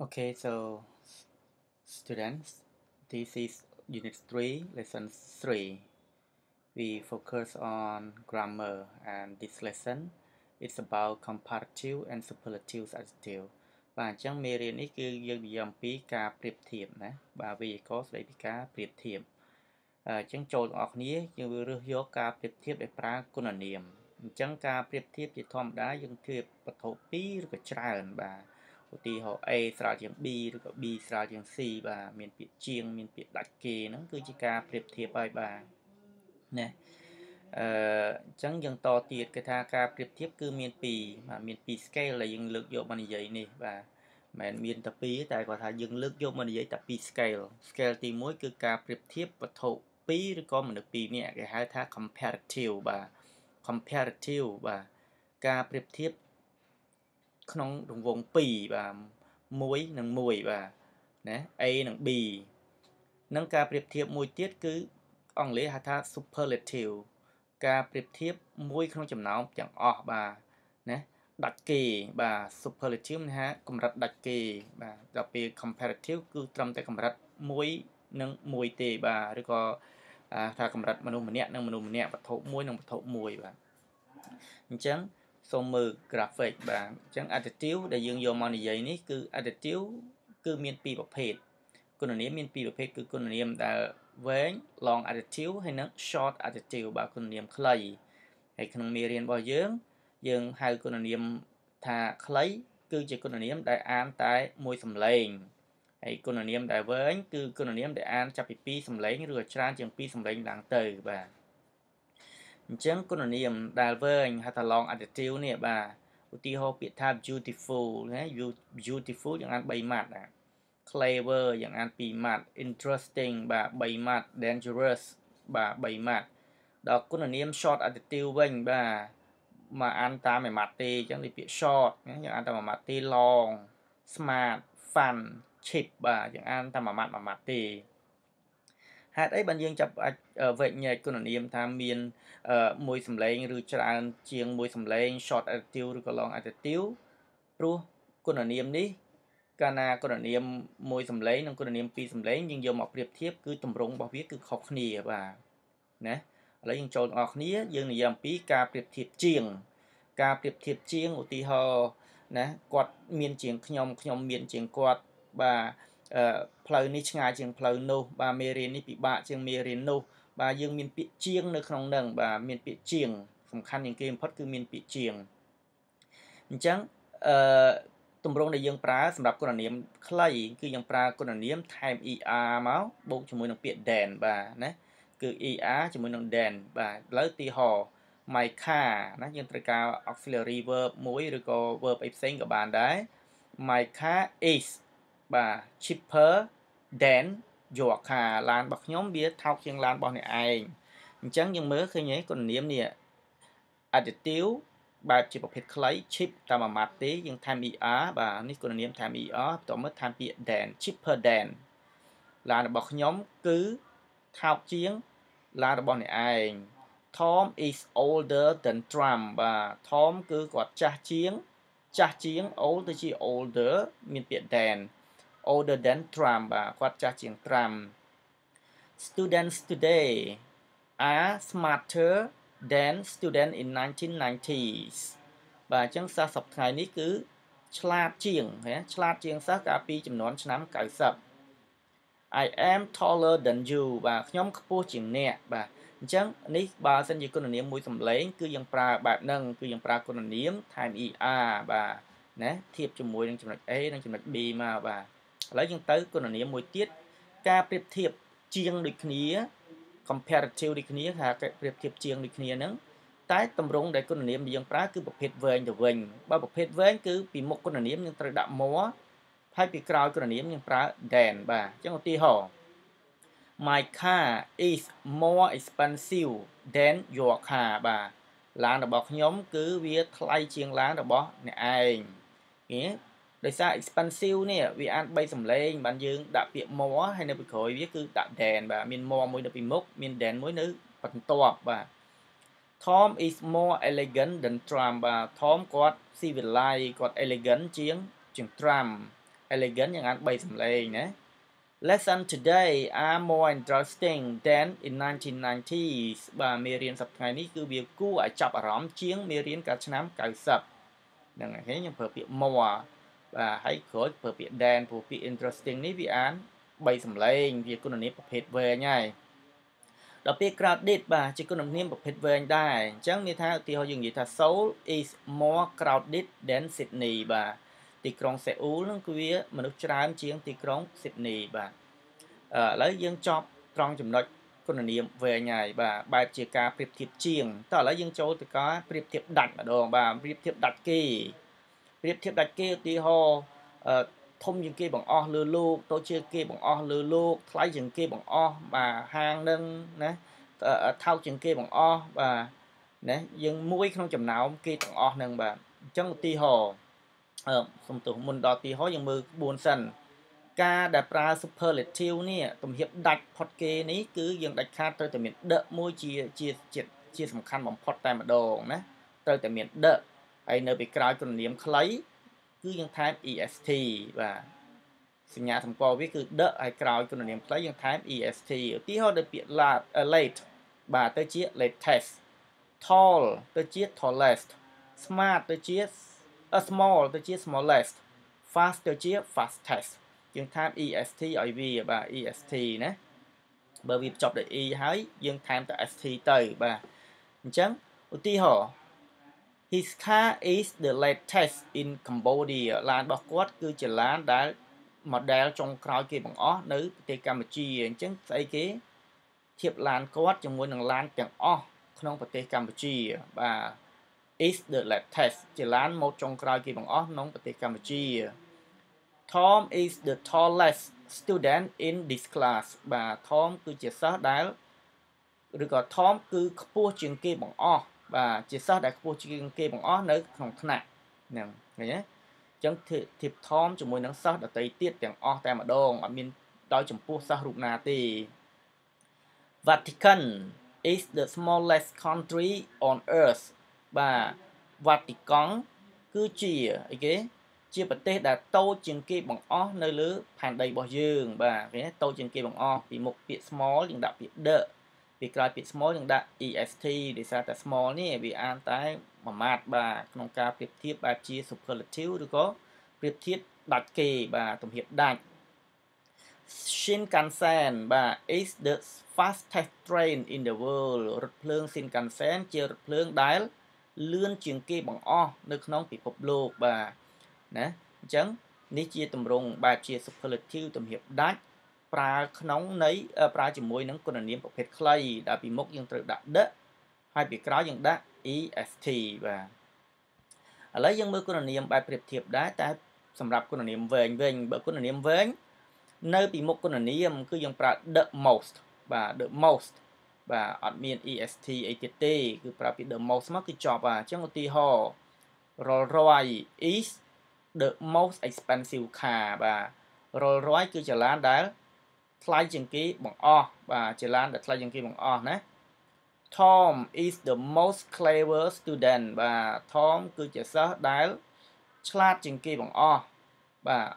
Okay, so students, this is unit 3, lesson 3. We focus on grammar and this lesson is about comparative and superlative adjective បាទអញ្ចឹងមេរៀននេះគឺយើងនិយាយអំពីការប្រៀបធៀបណាបាទវេយ្យាករណ៍ស្ដីពីការប្រៀបធៀបអញ្ចឹងចូលទាំងអស់គ្នាយើងរើសយកការប្រៀបធៀបដោយប្រើគុណនាមអញ្ចឹងការប្រៀបធៀបជាធម្មតាយើងធៀបវត្ថុ2ឬក៏ច្រើនបាទ ឧទាហរណ៍ A ស្រាលជាង B ឬក៏ B ស្រាលជាង C បាទមានពាក្យជាង មានពាក្យដាច់គេហ្នឹងគឺជាការប្រៀបធៀបហើយបាទណាអឺអញ្ចឹងយើងតទៀតគេថាការប្រៀបធៀបគឺមាន2បាទមាន2 scale ដែលយើងលើកយកមកនិយាយនេះបាទមិនមានតែ2តែគាត់ថាយើងលើកយកមកនិយាយតែ2 scale scale ទី1គឺការប្រៀបធៀបវត្ថុ2ឬក៏មនុស្ស2នាក់គេហៅថា comparative បាទ comparative បាទការប្រៀបធៀប ក្នុងរង្វង់2បាទ1និង1បាទណា A និង B នឹងការប្រៀបធៀបមួយទៀតគឺអង់គ្លេសហៅថា superlative ការប្រៀបធៀបមួយក្នុងចំណោមទាំងអស់បាទណាដាច់គេបាទ superlative នេះហាកម្រិតដាច់គេបាទដល់ពេល comparative គឺត្រឹមតែកម្រិត1និង1ទេបាទឬក៏ថាកម្រិតមនុស្សម្នាក់និងមនុស្សម្នាក់វត្ថុមួយនិងវត្ថុមួយបាទអញ្ចឹង សូមមើល graphic បាទអញ្ចឹង adjective ដែលយើងយកមកនិយាយនេះគឺ adjective គឺមានពីរប្រភេទគុណនាមមានពីរប្រភេទគឺគុណនាមដែលវែង long adjective ហើយនិង short adjective បាទគុណនាមខ្លីហើយក្នុងមេរៀនរបស់យើង យើងហៅគុណនាមថាខ្លី គឺជាគុណនាមដែលអានតែមួយសំឡេងហើយគុណនាមដែលវែងគឺគុណនាមដែលអានចាប់ពី2សំឡេងឬក៏ច្រើនជាង2សំឡេងឡើងទៅបាទ អញ្ចឹងគុណនាមដែលវែងហៅថា long adjective នេះបាទឧទាហរណ៍ពាក្យថា beautiful ណា beautiful យ៉ាងអាន3ម៉ាត់ណា clever យ៉ាងអាន2ម៉ាត់ interesting បាទ3ម៉ាត់ dangerous បាទ3ម៉ាត់ដល់គុណនាម short adjective វិញបាទមកអានតាមមួយម៉ាត់ទេអញ្ចឹងនេះពាក្យ short យ៉ាងអានតាមមួយម៉ាត់ទេ long smart fun cheap បាទយ៉ាងអានតាមមួយម៉ាត់មួយម៉ាត់ទេ ហេតុអីបានយើងចាប់អាចវែកញែកគុណនាមថាមានមួយសម្លេងឬច្រើន ជាងមួយសម្លេង short adjective ឬក៏ long adjective ព្រោះគុណនាមនេះកាលណាគុណនាមមួយសម្លេងនិងគុណនាមពីរសម្លេងយើងយកមកប្រៀបធៀបគឺតម្រងរបស់វាគឺខុសគ្នាបាទណាឥឡូវយើងចូលទាំងអស់គ្នាយើងនិយាយអំពីការប្រៀបធៀបជាង ការប្រៀបធៀបជាងឧទាហរណ៍ណាគាត់មានជាងខ្ញុំខ្ញុំមានជាងគាត់បាទ ផ្លូវនេះឆ្ងាយជាងផ្លូវនោះបាទមេរៀននេះពិបាកជាងមេរៀននោះបាទយើងមានពាក្យជាងនៅក្នុងនឹងបាទមានពាក្យជាងសំខាន់ជាងគេបំផុតគឺមានពាក្យជាងអញ្ចឹងអឺទម្រង់ដែលយើងប្រើសម្រាប់គុណនាមខ្លីគឺយើងប្រើគុណនាមថែម er មកបូកជាមួយនឹងពាក្យ then បាទណាគឺ er ជាមួយនឹង then បាទឥឡូវទីហោ my car ណាយើងត្រូវការ auxiliary verb មួយឬក៏ verb អីផ្សេងក៏បានដែរ my car is បាទ cheaper than your car ឡានរបស់ខ្ញុំវាថោកជាងឡានរបស់អ្នកឯងអញ្ចឹងយើងមើលឃើញទេគុណនាមនេះ adjective បែបជាប្រភេទខ្លី cheap តាមមួយម៉ាត់ទេយើងថែម er បាទនេះគុណនាមថែម er បន្ទាប់មកថែមពាក្យ than cheaper than ឡានរបស់ខ្ញុំគឺថោកជាងឡានរបស់អ្នកឯង Tom is older than Trump បាទ Tom គឺគាត់ចាស់ជាង ចាស់ជាង old ទៅជា older មានពាក្យ than older than Trump បាទគាត់ចាស់ជាង Trump students today are smarter than student in 1990s បាទអញ្ចឹងសិស្សសប្តាហ៍នេះគឺឆ្លាតជាងណាឆ្លាតជាងសិស្សកាលពីចំនួនឆ្នាំ90 I am taller than you បាទខ្ញុំខ្ពស់ជាងអ្នកបាទអញ្ចឹងនេះបើសិនជាគុណនាមមួយសម្លេងគឺយើងប្រើបែបហ្នឹងគឺយើងប្រើគុណនាម time er បាទណាធៀបជាមួយនឹងចំណុច A និងចំណុច B មកបាទ ឥឡូវយើងទៅគុណនាមមួយទៀតការប្រៀបធៀបជាងដូចគ្នា comparative ដូចគ្នាថាប្រៀបធៀបជាងដូចគ្នាហ្នឹងតែតម្រងដែលគុណនាមយើងប្រើគឺប្រភេទវែងទៅវិញបើប្រភេទវែងគឺពីមុខគុណនាមយើងត្រូវដាក់ more ហើយពីក្រោយគុណនាមយើងប្រើ than បាទអញ្ចឹងឧទាហរណ៍ My car is more expensive than your car បាទឡានរបស់ខ្ញុំ គឺវាថ្លៃជាងឡានរបស់អ្នកឯងគេ ដោយសារ expensive នេះវាអាន3សំឡេងបានយើងដាក់ពាក្យ more ហើយនៅពីក្រោយវាគឺដាក់ than បាទមាន more មួយនៅពីមុខមាន than មួយនៅបន្ទាប់បាទ Tom is more elegant than Trump បាទ Tom គាត់ស៊ីវិល័យគាត់ elegant ជាងជាង Trump elegant យ៉ាងអាន3សំឡេងណា lesson today are more interesting than in 1990s បាទមេរៀនសប្តាហ៍នេះគឺវាគួរឲ្យចាប់អារម្មណ៍ជាងមេរៀនកាលឆ្នាំ90ហ្នឹងហើយខ្ញុំប្រើពាក្យ more បាទហើយក្រោយប្រើពាក្យ than ព្រោះពាក្យ interesting នេះវាអាន3សំឡេងវាគុណនាមប្រភេទវែងហើយដល់ពេល crowded បាទជាគុណនាមប្រភេទវែងដែរអញ្ចឹងមានថាឧទាហរណ៍យើងនិយាយថា Seoul is more crowded than Sydney បាទទីក្រុងសេអ៊ូលនឹងគឺវាមនុស្សច្រើនជាងទីក្រុង Sydney បាទឥឡូវយើងចប់ត្រង់ចំណុចគុណនាមវែងហើយបាទបែបជាការប្រៀបធៀបជាងតោះឥឡូវយើងចូលទៅការប្រៀបធៀបដាច់ម្ដងបាទប្រៀបធៀបដាច់គេ ប្រៀបធៀបដាច់គេឧទាហរណ៍ធំជាងគេបង្អស់លើលោកតូចជាងគេបង្អស់លើលោកថ្លៃជាងគេបង្អស់បាទហាងនឹងណាថោកជាងគេបង្អស់បាទណាយើងមួយក្នុងចំណោមគេទាំងអស់នឹងបាទអញ្ចឹងឧទាហរណ៍អឺសំទោសមុនដល់ឧទាហរណ៍យើងមើលក្បួនសិនការដែលប្រើ superlative នេះទំហៀបដាច់ផុតគេនេះគឺយើងដាច់ខាតត្រូវតែមាន the មួយជាជាជាជាសំខាន់បំផុតតែម្ដងណាត្រូវតែមាន the ហើយនៅពីក្រោយគុណនាមខ្លីគឺយើងថែម est បាទសញ្ញាសម្គាល់វាគឺ the ហើយក្រោយគុណនាមខ្លីយើងថែម est ឧទាហរណ៍ដូចពាក្យ late បាទទៅជា latest tall ទៅជា tallest smart ទៅជា small ទៅជា smallest fast ទៅជា fastest យើងថែម est ឲ្យវាបាទ est ណាបើវាបញ្ចប់ដោយ e ហើយយើងថែមតែ st ទៅបាទអញ្ចឹងឧទាហរណ៍ His car is the latest in Cambodia ឡានរបស់គាត់គឺជាឡានដែល model ចុងក្រោយគេបង្អស់នៅប្រទេសកម្ពុជាអញ្ចឹងស្អីគេធៀបឡានគាត់ជាមួយនឹងឡានទាំងអស់ក្នុងប្រទេសកម្ពុជាបាទ is the latest ជាឡានម៉ូតចុងក្រោយគេបង្អស់ក្នុងប្រទេសកម្ពុជា Tom is the tallest student in this class បាទ Tom គឺជាសិស្សដែលឬក៏ Tom គឺខ្ពស់ជាងគេបង្អស់ បាទជាសិស្សដែលខ្ពស់ជាងគេបង្អស់នៅក្នុងថ្នាក់ហ្នឹងឃើញទេអញ្ចឹងធៀបថមជាមួយនឹងសិស្សដតីទៀតទាំងអស់តែម្ដងអត់មានដោយចំពោះសិស្សរូបណាទេ Vatican is the smallest country on earth បាទ Vatican គឺជាអីគេជាប្រទេសដែលតូចជាងគេបង្អស់នៅលើផែនដីរបស់យើង បាទឃើញទេតូចជាងគេបង្អស់ពីមុខពាក្យ small យើងដាក់ពាក្យ the ពីក្រោយពាក្យ small យើងដាក់ est ដោយសារតែ small នេះវាអានតែមួយម៉ាត់បាទក្នុងការប្រៀបធៀបបែបជា superlative ឬក៏ប្រៀបធៀបដាច់គេបាទទំហៀបដាច់ Shinkansen បាទ is the fastest train in the world រថភ្លើង Shinkansen ជារថភ្លើងដែលលឿនជាងគេបង្អស់នៅក្នុងពិភពលោកបាទណាអញ្ចឹងនេះជាទម្រង់បែបជា superlative ទំហៀបដាច់ ប្រើក្នុងន័យប្រើជាមួយនឹងគុណនាមប្រភេទខ្លីដែលពីមុខយើងត្រូវដាក់ the ហើយពីក្រោយយើងដាក់ est បាទឥឡូវយើងមើលគុណនាមបែបប្រៀបធៀបដែរតែសម្រាប់គុណនាមវែងវិញបើគុណនាមវែងនៅពីមុខគុណនាម គឺយើងប្រើ the most បាទ the most បាទអត់មាន est អីទៀតទេ គឺប្រើពី the most មកគឺចប់បាទអញ្ចឹងឧទាហរណ៍ Rolls Royce is the most expensive car បាទ Rolls Royce គឺជាឡានដែល ថ្លៃជាងគេបង្អស់បាទជាឡានដែលថ្លៃជាងគេបង្អស់ណា Tom is the most clever student បាទ Tom គឺជាសិស្សដែលឆ្លាតជាងគេបង្អស់បាទ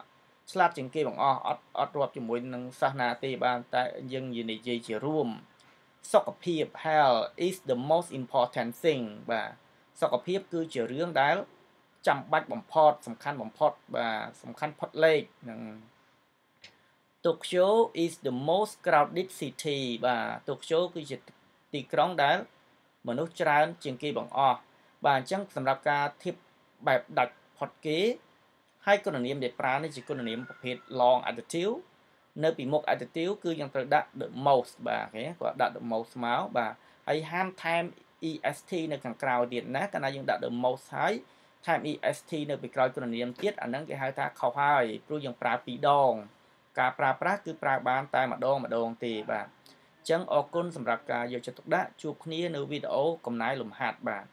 ឆ្លាតជាងគេបង្អស់អត់អត់រាប់ជាមួយនឹងសិស្សណាទេបាទតែយើងនិយាយជារួមសុខភាព health is the most important thing បាទសុខភាពគឺជារឿងដែលចាំបាច់បំផុតសំខាន់បំផុតបាទសំខាន់ផុតលេខនឹង Tokyo is the most crowded city បាទ Tokyo គឺជាទីក្រុងដែល មនុស្សច្រើន ជាងគេបង្អស់បាទអញ្ចឹងសម្រាប់ការធៀបបែបដាច់ផុតគេហើយគុណនាមដែលប្រើនេះជាគុណនាមប្រភេទ long adjective នៅពីមុខ adjective គឺយើងត្រូវដាក់ the most បាទគេគាត់ដាក់ the most មកបាទហើយហាមថែម est នៅខាងក្រៅទៀតណាកាលណាយើងដាក់ the most ហើយថែម est នៅពីក្រោយគុណនាមទៀតអាហ្នឹងគេហៅថាខុសហើយព្រោះយើងប្រើពីរដង ការប្រើប្រាស់គឺប្រើបានតែម្ដងម្ដងទេបាទអញ្ចឹងអរគុណសម្រាប់ការយកចិត្តទុកដាក់ជួបគ្នានៅវីដេអូកំណាយលំហាត់បាទ